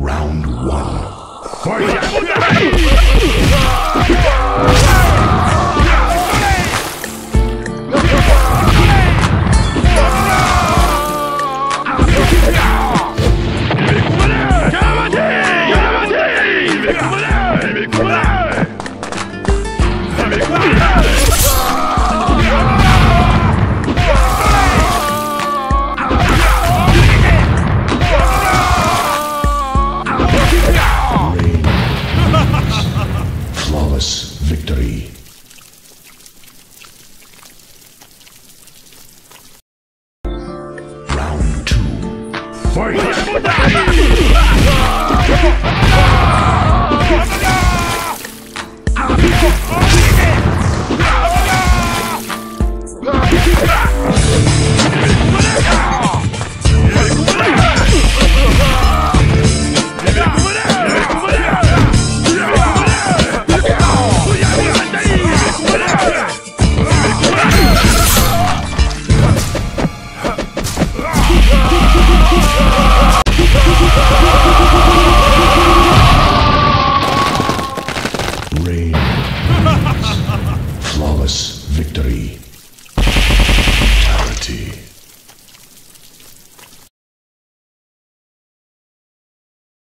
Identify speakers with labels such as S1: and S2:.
S1: Round one. Flawless two. Flawless victory.